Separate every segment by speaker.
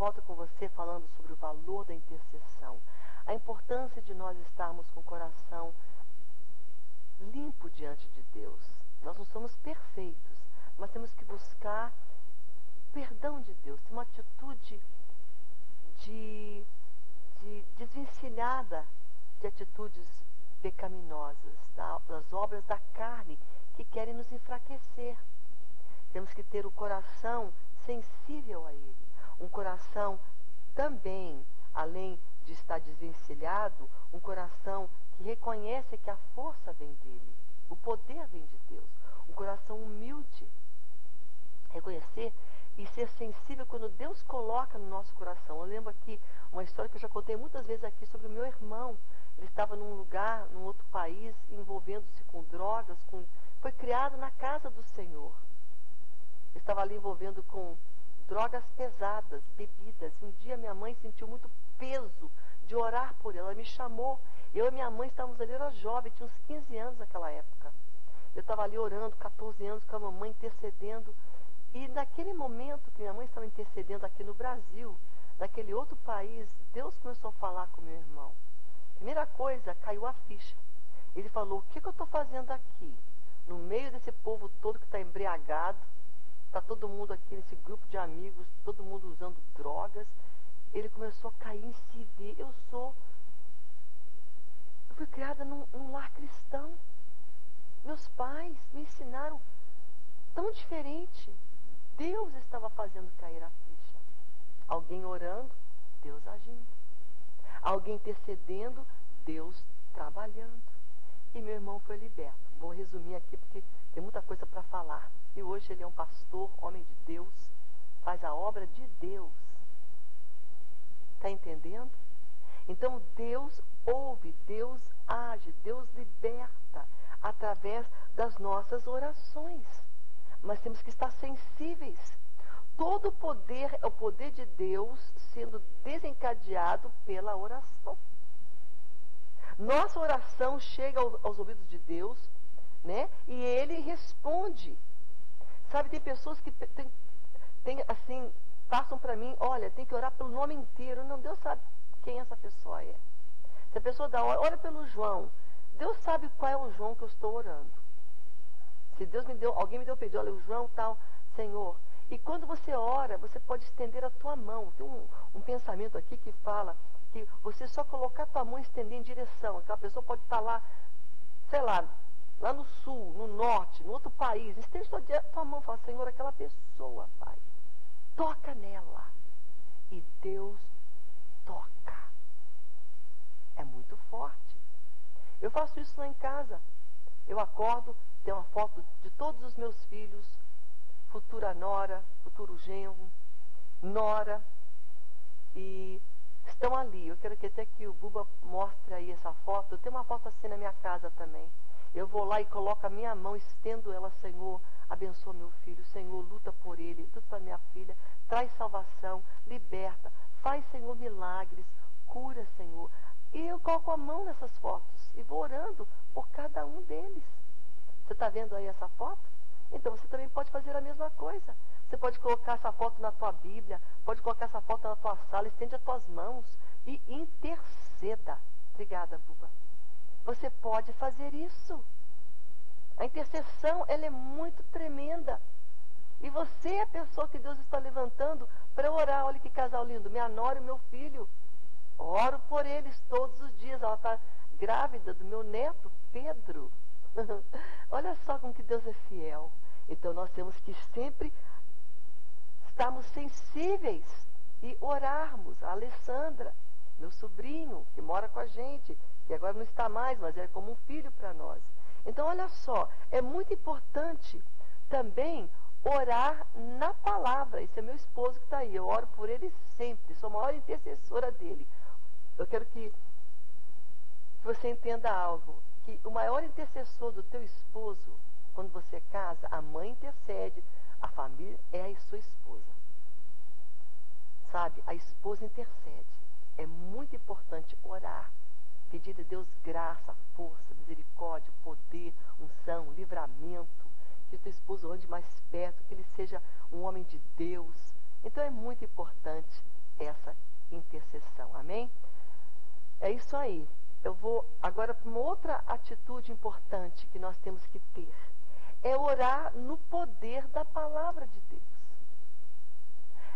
Speaker 1: volta com você falando sobre o valor da intercessão, a importância de nós estarmos com o coração limpo diante de Deus. Nós não somos perfeitos, mas temos que buscar perdão de Deus, ter uma atitude de, de desvencilhada de atitudes pecaminosas, das obras da carne que querem nos enfraquecer. Temos que ter o coração sensível a Ele, um coração também, além de estar desvencilhado, um coração que reconhece que a força vem dele, o poder vem de Deus, um coração humilde. Reconhecer e ser sensível quando Deus coloca no nosso coração. Eu lembro aqui uma história que eu já contei muitas vezes aqui sobre o meu irmão. Ele estava num lugar, num outro país, envolvendo-se com drogas, com... foi criado na casa do Senhor. Estava ali envolvendo com drogas pesadas, bebidas. Um dia minha mãe sentiu muito peso de orar por ele. Ela me chamou. Eu e minha mãe estávamos ali, era jovem, tinha uns 15 anos naquela época. Eu estava ali orando, 14 anos, com a mamãe intercedendo. E naquele momento que minha mãe estava intercedendo aqui no Brasil, naquele outro país, Deus começou a falar com meu irmão. Primeira coisa, caiu a ficha. Ele falou: O que, que eu estou fazendo aqui? No meio desse povo todo que está embriagado, está todo mundo aqui nesse grupo de amigos, todo mundo usando drogas. Ele começou a cair em si ver. Eu sou. Eu fui criada num, num lar cristão. Meus pais me ensinaram tão diferente. Deus estava fazendo cair a ficha. Alguém orando, Deus agindo. Alguém intercedendo, Deus trabalhando. E meu irmão foi liberto. Vou resumir aqui porque tem muita coisa para falar. E hoje ele é um pastor, homem de Deus, faz a obra de Deus. Está entendendo? Então Deus ouve, Deus age, Deus liberta através das nossas orações mas temos que estar sensíveis. Todo o poder é o poder de Deus sendo desencadeado pela oração. Nossa oração chega aos ouvidos de Deus, né? E ele responde. Sabe, tem pessoas que tem, tem assim, passam para mim, olha, tem que orar pelo nome inteiro. Não, Deus sabe quem essa pessoa é. Se a pessoa dá, ora pelo João, Deus sabe qual é o João que eu estou orando. Se Deus me deu, alguém me deu pedido, olha, o João tal, Senhor. E quando você ora, você pode estender a tua mão. Tem um, um pensamento aqui que fala que você só colocar tua mão e estender em direção. Aquela pessoa pode estar lá, sei lá, lá no sul, no norte, no outro país. Estende tua, tua mão e fala, Senhor, aquela pessoa, Pai, toca nela. E Deus toca. É muito forte. Eu faço isso lá em casa. Eu acordo, tem uma foto de todos os meus filhos, futura nora, futuro genro, nora, estão ali. Eu quero que até que o Buba mostre aí essa foto. Eu tenho uma foto assim na minha casa também. Eu vou lá e coloco a minha mão, estendo ela, Senhor, abençoa meu filho, Senhor, luta por ele, luta para minha filha, traz salvação, liberta, faz, Senhor, milagres, cura, Senhor. E eu coloco a mão nessas fotos e vou orando por cada um deles. Você está vendo aí essa foto? Então você também pode fazer a mesma coisa. Você pode colocar essa foto na tua Bíblia, pode colocar essa foto na tua sala, estende as tuas mãos e interceda. Obrigada, Buba. Você pode fazer isso. A intercessão, ela é muito tremenda. E você é a pessoa que Deus está levantando para orar. Olha que casal lindo. Minha nora e meu filho. Oro por eles todos os dias. Ela está grávida do meu neto, Pedro. Olha só como que Deus é fiel. Então nós temos que sempre estarmos sensíveis e orarmos. A Alessandra, meu sobrinho, que mora com a gente, que agora não está mais, mas é como um filho para nós. Então, olha só, é muito importante também orar na palavra. Esse é meu esposo que está aí. Eu oro por ele sempre, sou a maior intercessora dele. Eu quero que você entenda algo que o maior intercessor do teu esposo, quando você casa, a mãe intercede, a família é a sua esposa. Sabe? A esposa intercede. É muito importante orar, pedir a Deus graça, força, misericórdia, poder, unção, livramento, que o teu esposo ande mais perto, que ele seja um homem de Deus. Então é muito importante essa intercessão. Amém? É isso aí. Eu vou agora para uma outra atitude importante que nós temos que ter. É orar no poder da palavra de Deus.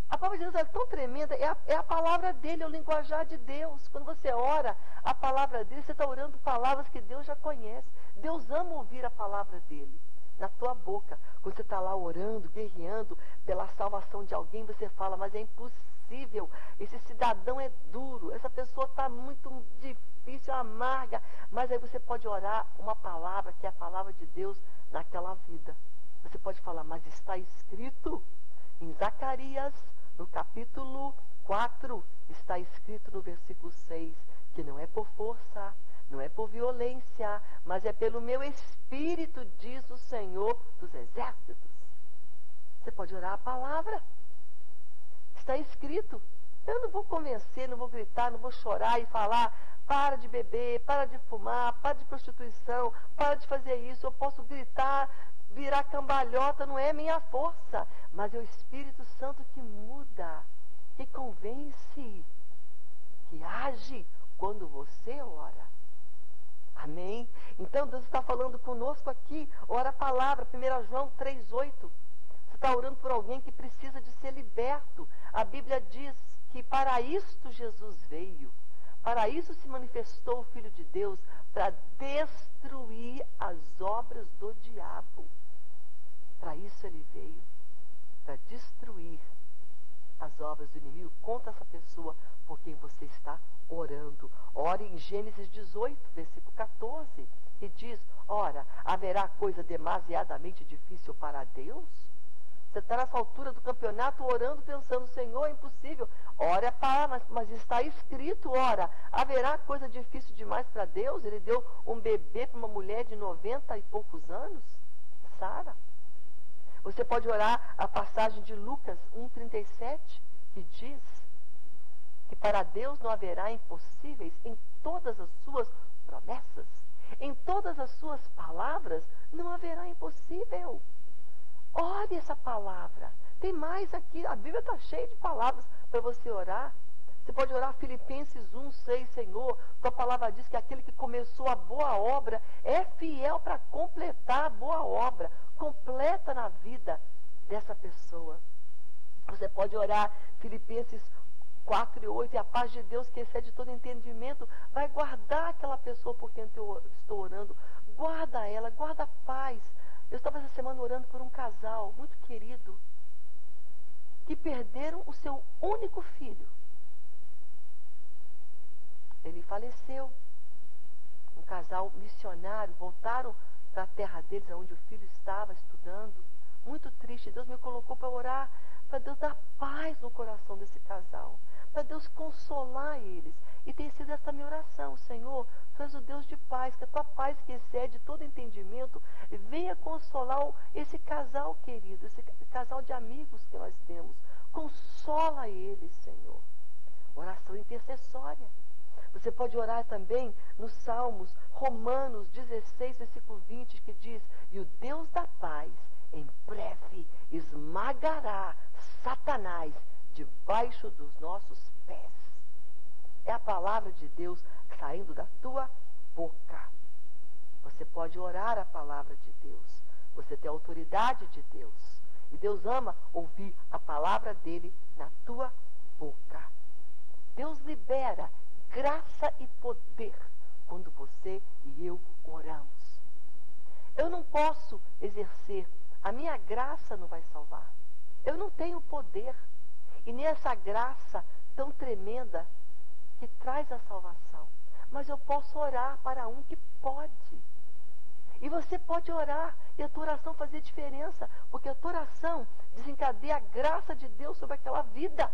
Speaker 1: A palavra de Deus é tão tremenda, é a, é a palavra dele, é o linguajar de Deus. Quando você ora a palavra dele, você está orando palavras que Deus já conhece. Deus ama ouvir a palavra dele na tua boca. Quando você está lá orando, guerreando pela salvação de alguém, você fala, mas é impossível. Esse cidadão é duro, essa pessoa está muito difícil, amarga. Mas aí você pode orar uma palavra que é a palavra de Deus naquela vida. Você pode falar, mas está escrito em Zacarias, no capítulo 4, está escrito no versículo 6, que não é por força, não é por violência, mas é pelo meu espírito, diz o Senhor dos exércitos. Você pode orar a palavra. Está escrito. Eu não vou convencer, não vou gritar, não vou chorar e falar, para de beber, para de fumar, para de prostituição, para de fazer isso. Eu posso gritar, virar cambalhota, não é minha força, mas é o Espírito Santo que muda, que convence, que age quando você ora. Amém? Então Deus está falando conosco aqui. Ora a palavra, 1 João 3,8. Você está orando por alguém que precisa de ser liberto. A Bíblia diz que para isto Jesus veio. Para isso se manifestou o Filho de Deus, para destruir as obras do diabo. Para isso ele veio. Para destruir as obras do inimigo contra essa pessoa por quem você está orando. Ore em Gênesis 18, versículo 14, que diz: Ora, haverá coisa demasiadamente difícil para Deus? Você está nessa altura do campeonato orando, pensando, Senhor, é impossível. Ora para, mas, mas está escrito, ora, haverá coisa difícil demais para Deus? Ele deu um bebê para uma mulher de 90 e poucos anos? Sara. Você pode orar a passagem de Lucas 1,37, que diz que para Deus não haverá impossíveis em todas as suas promessas, em todas as suas palavras não haverá impossível. Ore essa palavra. Tem mais aqui, a Bíblia está cheia de palavras para você orar. Você pode orar Filipenses 1, 6, Senhor. Tua palavra diz que aquele que começou a boa obra é fiel para completar a boa obra. Completa na vida dessa pessoa. Você pode orar Filipenses 4 e 8, e a paz de Deus que excede todo entendimento, vai guardar aquela pessoa por quem eu estou orando. Guarda ela, guarda a paz. Eu estava essa semana orando por um casal muito querido que perderam o seu único filho. Ele faleceu. Um casal missionário, voltaram para a terra deles, onde o filho estava estudando. Muito triste. Deus me colocou para orar, para Deus dar paz no coração desse casal para Deus consolar eles. E tem sido essa minha oração, Senhor, Tu és o Deus de paz, que a tua paz que excede todo entendimento, venha consolar esse casal querido, esse casal de amigos que nós temos. Consola eles, Senhor. Oração intercessória. Você pode orar também nos Salmos, Romanos 16, versículo 20, que diz: E o Deus da paz, em breve, esmagará Satanás debaixo dos nossos pés. É a palavra de Deus saindo da tua boca. Você pode orar a palavra de Deus. Você tem a autoridade de Deus. E Deus ama ouvir a palavra dele na tua boca. Deus libera graça e poder quando você e eu oramos. Eu não posso exercer, a minha graça não vai salvar. Eu não tenho poder. E nem essa graça tão tremenda que traz a salvação. Mas eu posso orar para um que pode. E você pode orar e a tua oração fazer diferença, porque a tua oração desencadeia a graça de Deus sobre aquela vida.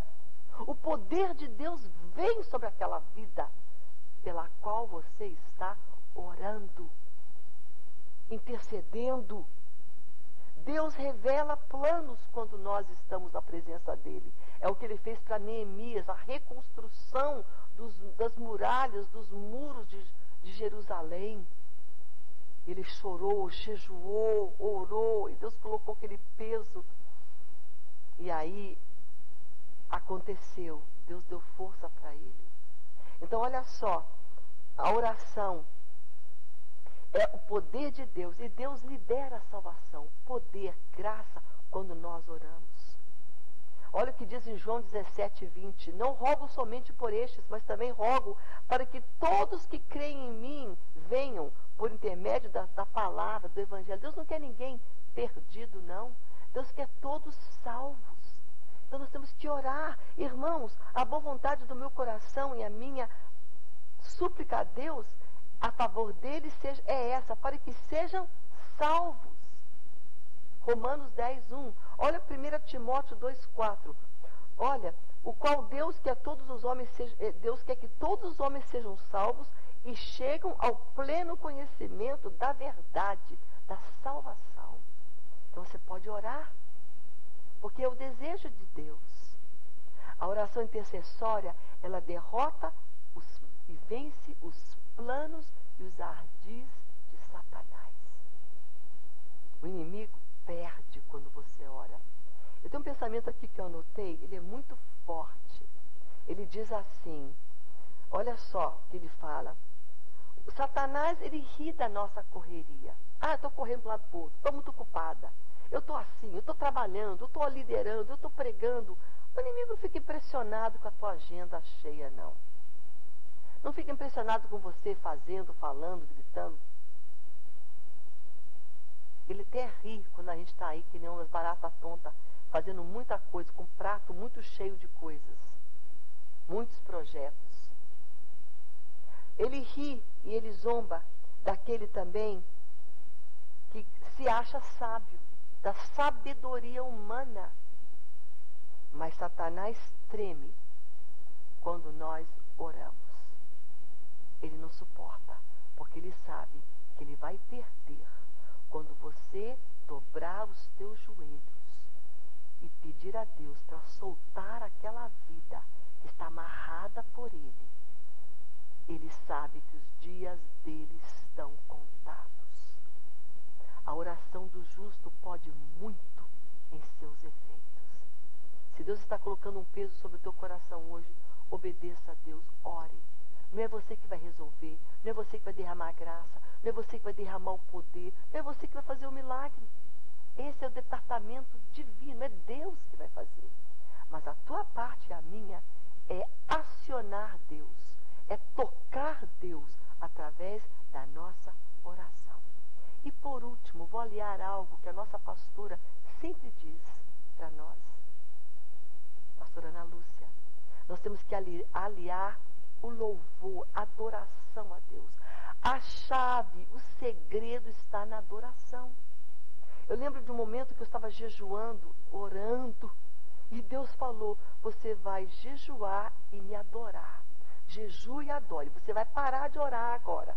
Speaker 1: O poder de Deus vem sobre aquela vida pela qual você está orando, intercedendo. Deus revela planos quando nós estamos na presença dele. É o que ele fez para Neemias, a reconstrução dos, das muralhas, dos muros de, de Jerusalém. Ele chorou, jejuou, orou, e Deus colocou aquele peso. E aí aconteceu. Deus deu força para ele. Então, olha só, a oração é o poder de Deus e Deus libera a salvação, poder, graça, quando nós oramos. Olha o que diz em João 17, 20. Não rogo somente por estes, mas também rogo para que todos que creem em mim venham por intermédio da, da palavra, do evangelho. Deus não quer ninguém perdido, não. Deus quer todos salvos. Então nós temos que orar. Irmãos, a boa vontade do meu coração e a minha súplica a Deus a favor deles seja, é essa, para que sejam salvos. Romanos 10, 1. Olha 1 Timóteo 2, 4. Olha, o qual Deus quer todos os homens eh, Deus quer que todos os homens sejam salvos e chegam ao pleno conhecimento da verdade, da salvação. Então você pode orar, porque é o desejo de Deus. A oração intercessória, ela derrota os, e vence os planos e os ardis de Satanás. O inimigo perde quando você ora. Eu tenho um pensamento aqui que eu anotei, ele é muito forte. Ele diz assim: olha só o que ele fala. O Satanás, ele ri da nossa correria. Ah, eu estou correndo para lado do outro, estou muito ocupada. Eu estou assim, eu estou trabalhando, eu estou liderando, eu estou pregando. O inimigo não fica impressionado com a tua agenda cheia, não. Não fica impressionado com você fazendo, falando, gritando. Ele até ri quando a gente está aí, que nem umas baratas tontas, fazendo muita coisa, com um prato muito cheio de coisas. Muitos projetos. Ele ri e ele zomba daquele também que se acha sábio, da sabedoria humana. Mas Satanás treme quando nós oramos. Ele não suporta, porque ele sabe que ele vai perder quando você dobrar os teus joelhos e pedir a Deus para soltar aquela vida que está amarrada por ele, ele sabe que os dias dele estão contados. A oração do justo pode muito em seus efeitos. Se Deus está colocando um peso sobre o teu coração hoje, obedeça a Deus, ore. Não é você que vai resolver, não é você que vai derramar graça, não é você que vai derramar o poder, não é você que vai fazer o milagre. Esse é o departamento divino, é Deus que vai fazer. Mas a tua parte e a minha é acionar Deus, é tocar Deus através da nossa oração. E por último, vou aliar algo que a nossa pastora sempre diz para nós. Pastora Ana Lúcia, nós temos que aliar o louvor, a adoração a Deus. A chave, o segredo está na adoração. Eu lembro de um momento que eu estava jejuando, orando, e Deus falou: Você vai jejuar e me adorar. Jejue e adore. Você vai parar de orar agora.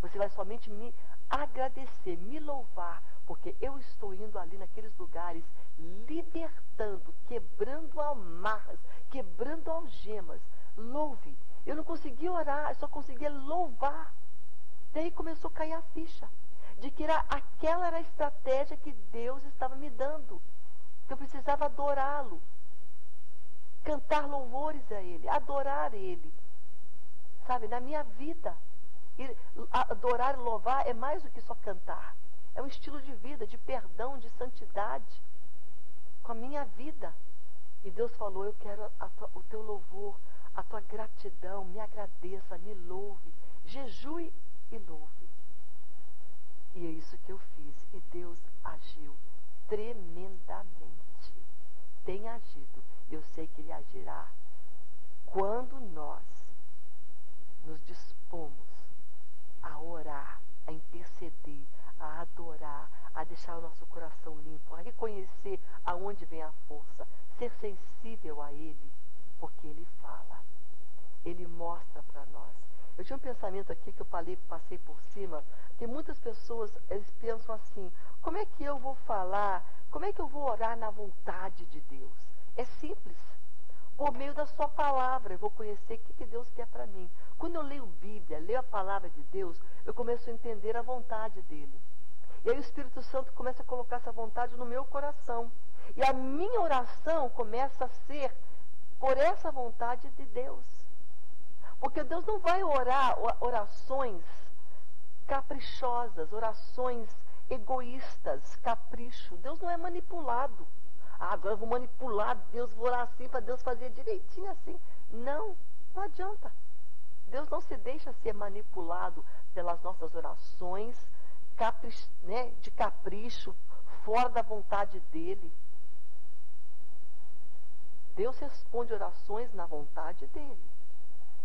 Speaker 1: Você vai somente me agradecer, me louvar, porque eu estou indo ali naqueles lugares, libertando, quebrando amarras, quebrando algemas. Louve. Eu não conseguia orar, eu só conseguia louvar. Daí começou a cair a ficha de que era, aquela era a estratégia que Deus estava me dando. Que eu precisava adorá-lo. Cantar louvores a Ele, adorar Ele. Sabe, na minha vida. Adorar e louvar é mais do que só cantar. É um estilo de vida, de perdão, de santidade. Com a minha vida. E Deus falou: Eu quero tua, o teu louvor, a tua gratidão. Me agradeça, me louve. Jejue e louve. E é isso que eu fiz. E Deus agiu tremendamente. Tem agido. Eu sei que Ele agirá. Quando nós nos dispomos a orar, a interceder, a adorar, a deixar o nosso coração limpo, a reconhecer aonde vem a força, ser sensível a Ele, porque Ele fala, Ele mostra para nós. Eu tinha um pensamento aqui que eu falei, passei por cima, que muitas pessoas eles pensam assim: como é que eu vou falar? Como é que eu vou orar na vontade de Deus? É simples. Por meio da sua palavra, eu vou conhecer o que, que Deus quer para mim. Quando eu leio Bíblia, leio a palavra de Deus, eu começo a entender a vontade dele. E aí o Espírito Santo começa a colocar essa vontade no meu coração. E a minha oração começa a ser por essa vontade de Deus. Porque Deus não vai orar orações caprichosas, orações egoístas, capricho. Deus não é manipulado. Ah, agora eu vou manipular Deus, vou orar assim para Deus fazer direitinho assim. Não, não adianta. Deus não se deixa ser manipulado pelas nossas orações caprich, né, de capricho, fora da vontade dele. Deus responde orações na vontade dele.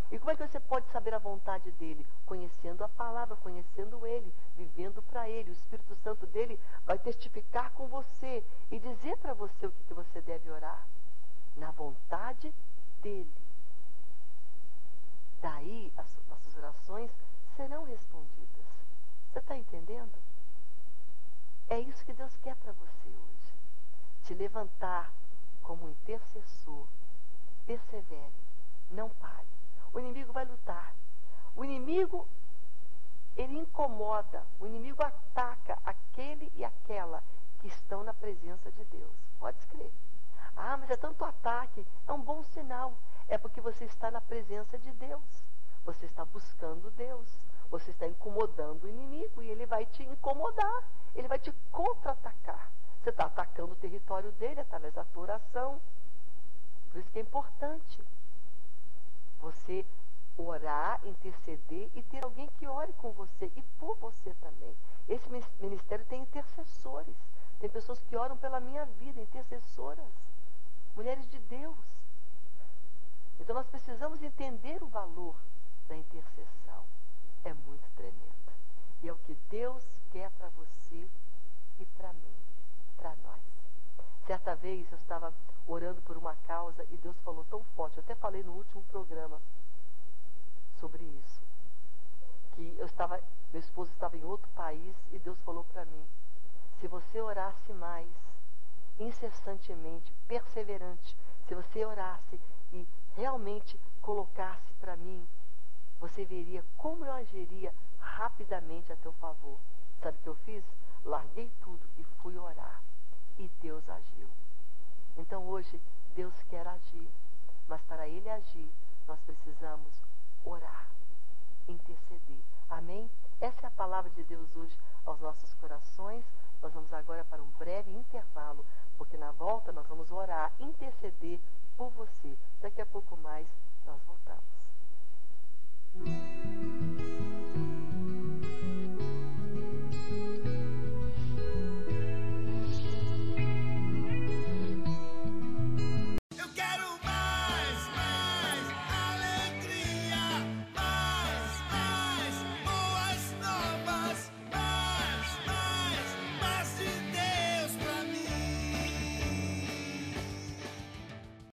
Speaker 1: E como é que você pode saber a vontade dele? Conhecendo a palavra, conhecendo ele, vivendo para ele. O Espírito Santo dele vai testificar com você e dizer para você o que, que você deve orar. Na vontade dele. Daí as nossas orações serão respondidas. Você está entendendo? É isso que Deus quer para você hoje. Te levantar como intercessor. Persevere. Não pare. O inimigo vai lutar. O inimigo, ele incomoda. O inimigo ataca aquele e aquela que estão na presença de Deus. Pode crer. Ah, mas é tanto ataque. É um bom sinal. É porque você está na presença de Deus. Você está buscando Deus. Você está incomodando o inimigo e ele vai te incomodar. Ele vai te contra-atacar. Você está atacando o território dele através da tua oração. Por isso que é importante você orar, interceder e ter alguém que ore com você e por você também. Esse ministério tem intercessores. Tem pessoas que oram pela minha vida, intercessoras. Mulheres de Deus. Então nós precisamos entender o valor da intercessão. É muito tremendo. E é o que Deus quer para você e para mim, para nós. Certa vez eu estava orando por uma causa e Deus falou tão forte. Eu até falei no último programa sobre isso. Que eu estava, meu esposo estava em outro país e Deus falou para mim: se você orasse mais, incessantemente, perseverante, se você orasse e realmente colocasse para mim, você veria como eu agiria rapidamente a teu favor. Sabe o que eu fiz? Larguei tudo e fui orar. E Deus agiu. Então hoje Deus quer agir, mas para Ele agir, nós precisamos orar, interceder. Amém? Essa é a palavra de Deus hoje aos nossos corações. Nós vamos agora para um breve intervalo, porque na volta nós vamos orar, interceder por você. Daqui a pouco mais nós voltamos.